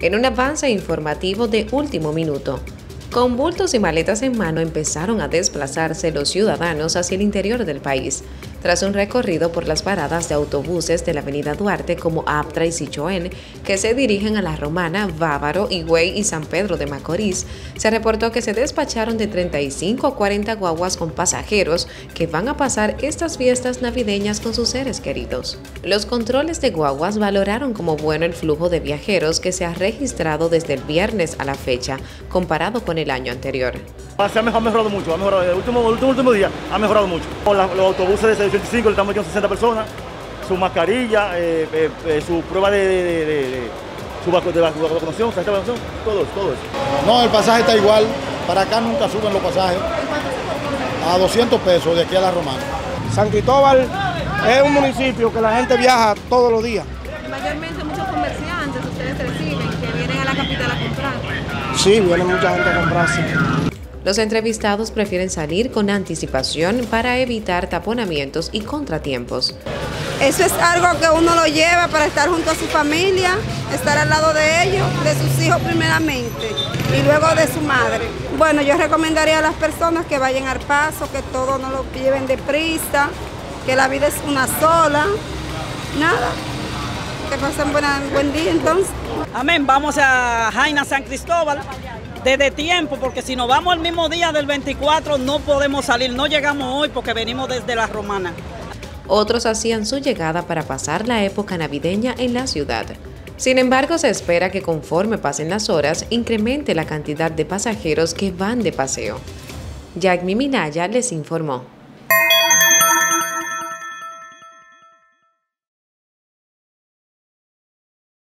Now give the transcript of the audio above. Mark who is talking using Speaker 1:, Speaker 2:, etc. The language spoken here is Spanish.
Speaker 1: en un avance informativo de último minuto. Con bultos y maletas en mano empezaron a desplazarse los ciudadanos hacia el interior del país, tras un recorrido por las paradas de autobuses de la avenida Duarte como Aptra y Sichoen, que se dirigen a La Romana, Bávaro, Higüey y San Pedro de Macorís, se reportó que se despacharon de 35 a 40 guaguas con pasajeros que van a pasar estas fiestas navideñas con sus seres queridos. Los controles de guaguas valoraron como bueno el flujo de viajeros que se ha registrado desde el viernes a la fecha, comparado con el año anterior.
Speaker 2: Se ha mejorado mucho, ha mejorado, el último, el último, día ha mejorado mucho. Los autobuses de 65 le estamos metiendo 60 personas, su mascarilla, eh, eh, eh, su prueba de, de, de, su vacunación, todo eso, todo eso.
Speaker 3: No, el pasaje está igual, para acá nunca suben los pasajes, a 200 pesos de aquí a la Romana.
Speaker 4: San Cristóbal es un municipio que la gente viaja todos los días.
Speaker 5: Mayormente muchos comerciantes ustedes reciben que vienen a la capital a comprar.
Speaker 4: Sí, viene mucha gente a comprarse.
Speaker 1: Los entrevistados prefieren salir con anticipación para evitar taponamientos y contratiempos.
Speaker 5: Eso es algo que uno lo lleva para estar junto a su familia, estar al lado de ellos, de sus hijos primeramente y luego de su madre. Bueno, yo recomendaría a las personas que vayan al paso, que todo no lo lleven deprisa, que la vida es una sola. Nada, que pasen buena, buen día entonces.
Speaker 6: Amén, vamos a Jaina San Cristóbal desde tiempo, porque si nos vamos el mismo día del 24 no podemos salir, no llegamos hoy porque venimos desde la Romana.
Speaker 1: Otros hacían su llegada para pasar la época navideña en la ciudad. Sin embargo, se espera que conforme pasen las horas, incremente la cantidad de pasajeros que van de paseo. Jack Minaya les informó.